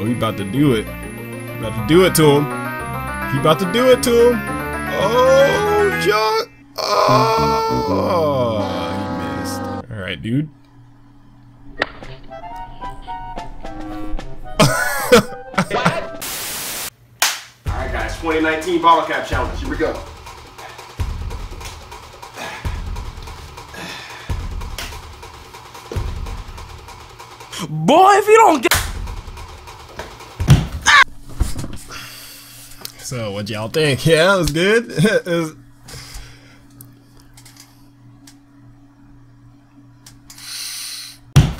oh, he about to do it. About to do it to him. He about to do it to him. Oh, John. Oh, he missed. All right, dude. All right, guys, 2019 bottle cap challenge. Here we go. Boy, if you don't get So, what y'all think? Yeah, it was good. it was...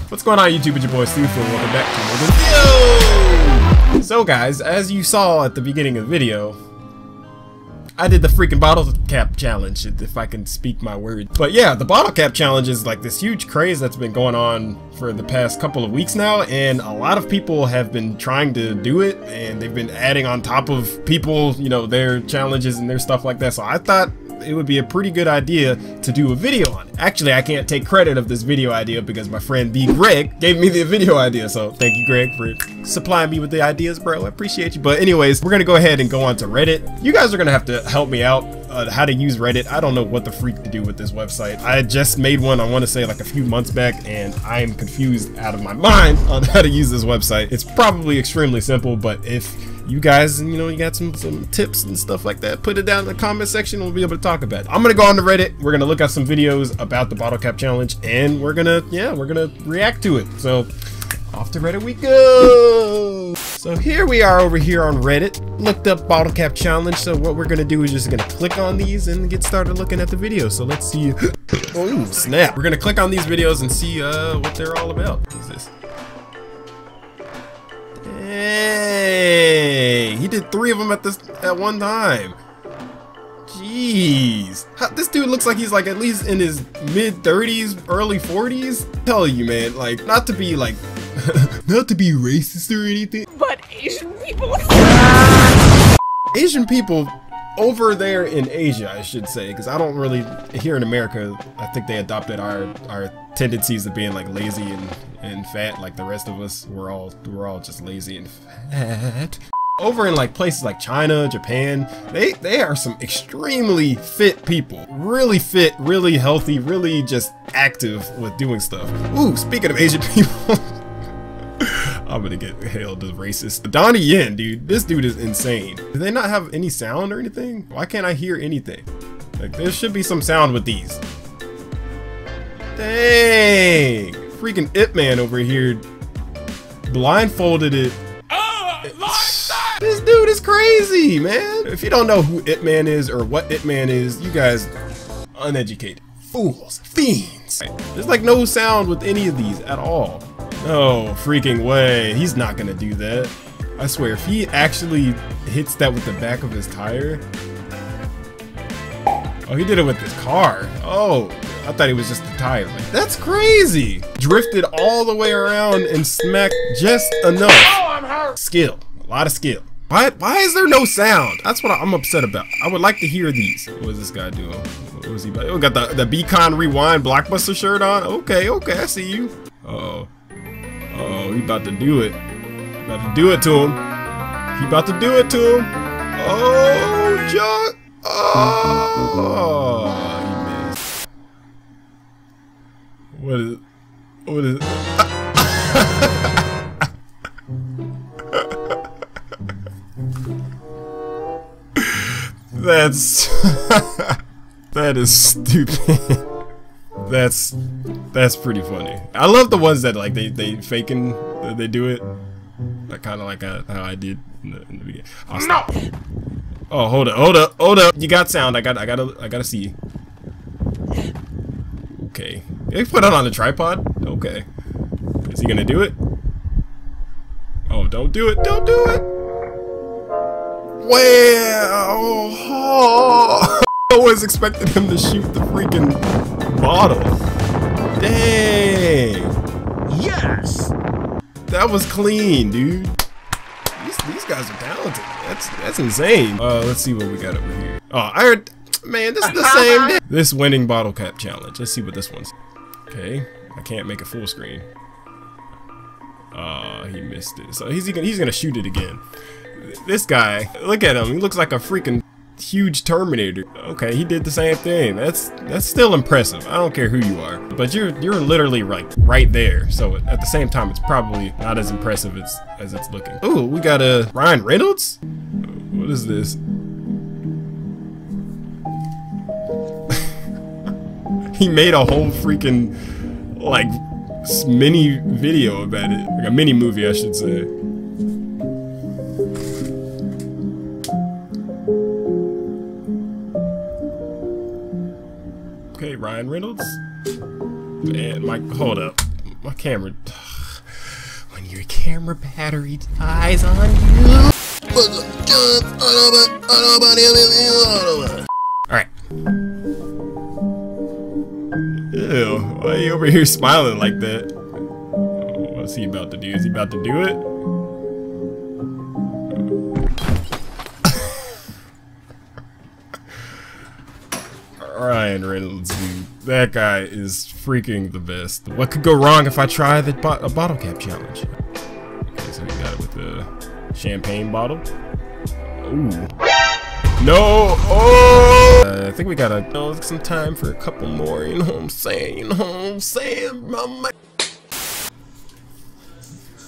What's going on YouTube? It's your boy Steve welcome back to another video! So guys, as you saw at the beginning of the video, I did the freaking bottle cap challenge, if I can speak my words. But yeah, the bottle cap challenge is like this huge craze that's been going on for the past couple of weeks now, and a lot of people have been trying to do it, and they've been adding on top of people, you know, their challenges and their stuff like that. So I thought it would be a pretty good idea to do a video on it. Actually, I can't take credit of this video idea because my friend B. Greg gave me the video idea. So thank you, Greg, for supplying me with the ideas, bro. I appreciate you. But anyways, we're going to go ahead and go on to Reddit. You guys are going to have to help me out uh, how to use Reddit. I don't know what the freak to do with this website. I just made one, I want to say like a few months back, and I am confused out of my mind on how to use this website. It's probably extremely simple, but if you guys, you know, you got some, some tips and stuff like that, put it down in the comment section. We'll be able to talk about it. I'm to go on to Reddit. We're to look at some videos about the bottle cap challenge and we're to, yeah, we're to react to it. So off to Reddit we go. So here we are over here on Reddit. Looked up bottle cap challenge. So what we're to do is just to click on these and get started looking at the video. So let's see. oh, snap. We're to click on these videos and see uh, what they're all about. What is this? Hey, he did three of them at this at one time. Jeez, How, this dude looks like he's like at least in his mid 30s, early 40s. Tell you, man, like not to be like, not to be racist or anything, but Asian people Asian people over there in Asia, I should say, because I don't really here in America. I think they adopted our our tendencies of being like lazy and and fat, like the rest of us. We're all we're all just lazy and fat. Over in like places like China, Japan, they they are some extremely fit people. Really fit, really healthy, really just active with doing stuff. Ooh, speaking of Asian people. I'm gonna get hailed as racist. Donnie Yen, dude, this dude is insane. Do they not have any sound or anything? Why can't I hear anything? Like, there should be some sound with these. Dang! Freaking Ip Man over here blindfolded it. Oh, this dude is crazy, man. If you don't know who Ip Man is or what Ip Man is, you guys uneducated. Fools. Fiends. There's like no sound with any of these at all. No freaking way. He's not gonna do that. I swear, if he actually hits that with the back of his tire. Oh, he did it with his car. Oh, I thought he was just the tire. Like, that's crazy. Drifted all the way around and smacked just enough. Oh, I'm hurt. Skill. A lot of skill. Why, why is there no sound? That's what I'm upset about. I would like to hear these. What is this guy doing? What was he about? Oh, got the, the Be Kind Rewind Blockbuster shirt on. Okay, okay, I see you. Uh oh Oh, he about to do it. About to do it to him. He about to do it to him. Oh, John. Oh, What is? What is? That's that is stupid. That's that's pretty funny. I love the ones that like they they faking they do it. Like kind of like a, how I did in the, in the beginning. Oh, no. Oh, hold up, hold up, hold up. You got sound. I got I gotta I gotta see. Okay. They put it on the tripod. Okay. Is he gonna do it? Oh, don't do it! Don't do it! Well, oh. I was expecting him to shoot the freaking bottle. Dang. Yes. That was clean, dude. These, these guys are talented. That's that's insane. Uh, let's see what we got over here. Oh, I heard. Man, this is the same. this winning bottle cap challenge. Let's see what this one's. Okay, I can't make it full screen. Uh, he missed it. So he's gonna he's gonna shoot it again. This guy, look at him. He looks like a freaking huge Terminator. Okay, he did the same thing. That's that's still impressive. I don't care who you are, but you're you're literally like right there. So at the same time, it's probably not as impressive as as it's looking. Ooh, we got a Ryan Reynolds. What is this? He made a whole freaking like mini video about it, like a mini movie, I should say. Okay, Ryan Reynolds. And my hold up, my camera. When your camera battery dies on you. Ew, why are you over here smiling like that? What's he about to do? Is he about to do it? Ryan Reynolds, dude. That guy is freaking the best. What could go wrong if I try the bo a bottle cap challenge? Okay, so we got it with the champagne bottle. Ooh. No! Oh! Uh, I think we gotta know some time for a couple more, you know what I'm saying? You know what I'm saying, mama?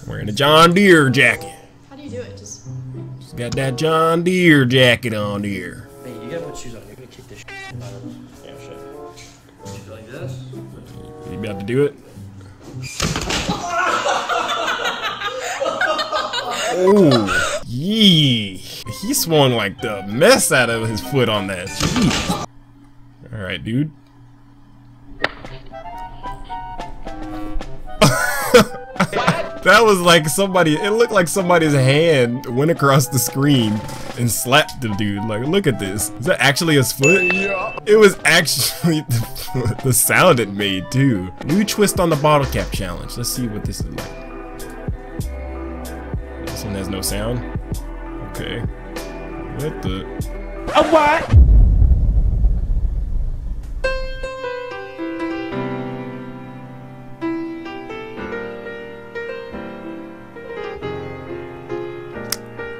Wearing a John Deere jacket. How do you do it? Just Just got that John Deere jacket on here. Hey, you gotta put shoes on. You're gonna kick this shit out of them. Yeah, shit. Shoes like this. You about to do it? oh, yee. He swung like the mess out of his foot on that. Jeez. All right, dude. What? That was like somebody, it looked like somebody's hand went across the screen and slapped the dude. Like, look at this. Is that actually his foot? Yeah. It was actually the, the sound it made, too. New twist on the bottle cap challenge. Let's see what this is like. This one has no sound. Okay. What the? A what?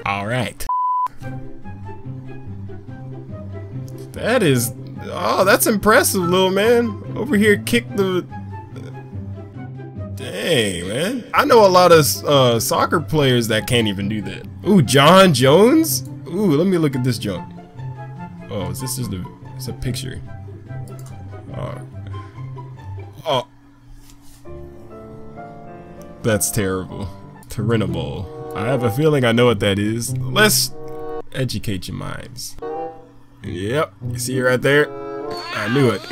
All right. That is, oh, that's impressive, little man. Over here, kick the. Dang, man. I know a lot of uh, soccer players that can't even do that. Ooh, Jon Jones. Ooh, let me look at this junk. Oh, is this just a? It's a picture. Oh. Oh. That's terrible. Tyrannimal. I have a feeling I know what that is. Let's educate your minds. Yep, you see it right there? I knew it.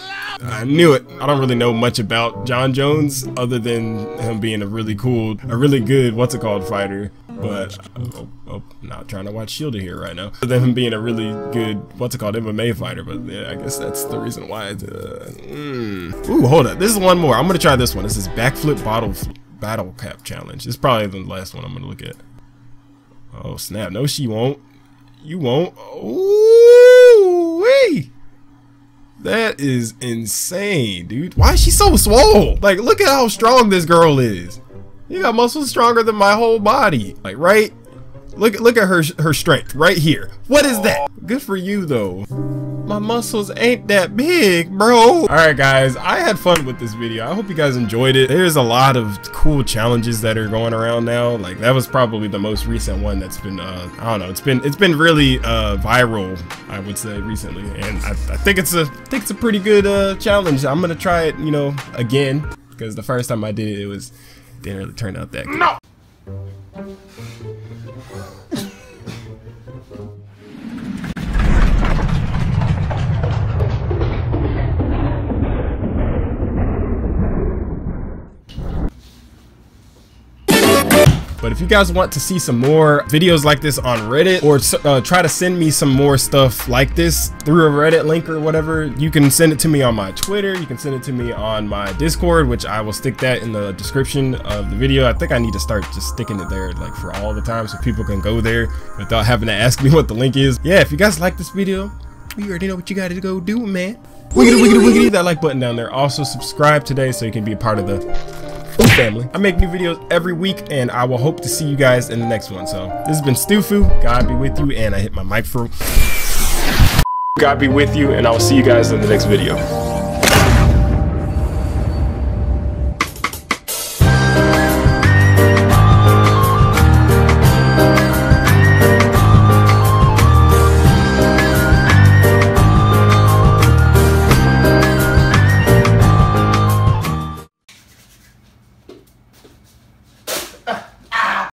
I knew it. I don't really know much about Jon Jones other than him being a really cool, a really good, what's it called, fighter. But, oh, oh, not trying to watch Shielder here right now. Other than him being a really good, what's it called, MMA fighter. But yeah, I guess that's the reason why. It's, uh, mm. Ooh, hold up. This is one more. I'm gonna try this one. This is backflip bottle battle cap challenge. It's probably the last one I'm gonna look at. Oh snap! No, she won't. You won't. Ooh wee! That is insane, dude. Why is she so swole? Like, look at how strong this girl is. You got muscles stronger than my whole body. Like, right? Look, look at her her strength right here. What is that? Good for you, though. My muscles ain't that big, bro. All right, guys. I had fun with this video. I hope you guys enjoyed it. There's a lot of cool challenges that are going around now. Like that was probably the most recent one that's been. Uh, I don't know. It's been it's been really uh, viral. I would say recently, and I, I think it's a I think it's a pretty good uh, challenge. I'm gonna try it. You know, again because the first time I did it, it was didn't really turn out that good. No. But if you guys want to see some more videos like this on Reddit or uh, try to send me some more stuff like this through a Reddit link or whatever, you can send it to me on my Twitter. You can send it to me on my Discord, which I will stick that in the description of the video. I think I need to start just sticking it there like for all the time so people can go there without having to ask me what the link is. Yeah, if you guys like this video, you already know what you got to go do, man. Wiggity, wiggity, wiggity, that like button down there. Also, subscribe today so you can be a part of the family. I make new videos every week, and I will hope to see you guys in the next one. So this has been Stewfou. God be with you, and I hit my mic for. God be with you, and I will see you guys in the next video.